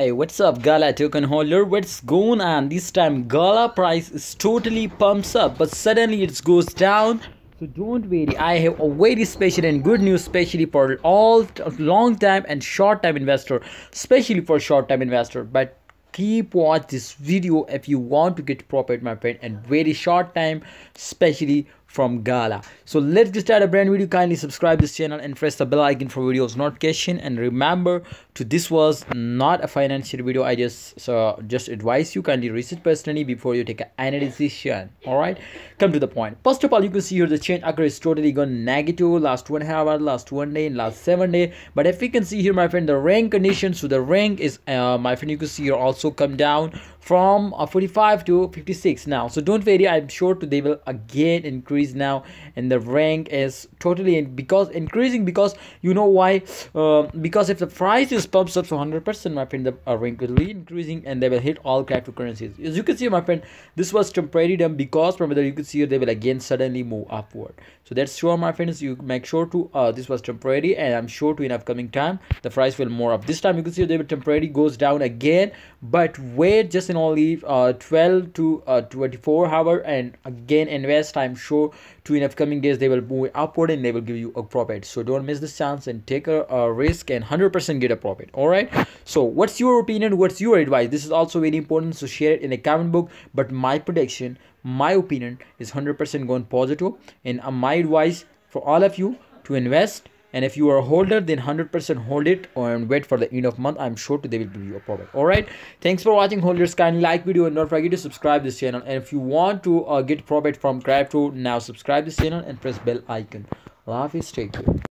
Hey, what's up, Gala token holder? What's going on? This time, Gala price is totally pumps up, but suddenly it goes down. So don't worry. I have a very special and good news, especially for all long time and short time investor, especially for short time investor. But keep watch this video if you want to get profit, my friend, and very short time, especially from Gala. So let's get start a brand video. Kindly subscribe this channel and press the bell icon for videos notification. And remember to this was not a financial video. I just so just advise you kindly research personally before you take any decision. Alright, come to the point. First of all, you can see here the change occur is totally gone negative last one hour, last one day, and last seven day. But if we can see here, my friend, the rank condition. So the rank is uh, my friend, you can see here also come down from uh, 45 to 56 now. So don't worry, I'm sure to they will again increase now and the rank is totally in because increasing because you know why? Uh, because if the price is pumps up to 100 percent my friend the uh, rank will be increasing and they will hit all cryptocurrencies. As you can see my friend this was temporary done because from whether you can see they will again suddenly move upward. So that's sure my friends you make sure to uh, this was temporary and i'm sure to in upcoming time the price will more up. This time you can see they will temporarily goes down again but wait just in only uh, 12 to uh, 24 hour and again invest i'm sure to in upcoming days they will move upward and they will give you a profit. So don't miss this chance and take a, a risk and 100% get a profit all right so what's your opinion? What's your advice? This is also very important so share it in the comment book. But my prediction my opinion is 100% going positive. And uh, my advice for all of you to invest and if you are a holder then 100% hold it and wait for the end of month. I'm sure they will give you a profit all right? Thanks for watching. Holders kindly like video and don't forget to subscribe this channel. And if you want to uh, get profit from crypto now subscribe this channel and press bell icon. Love is take care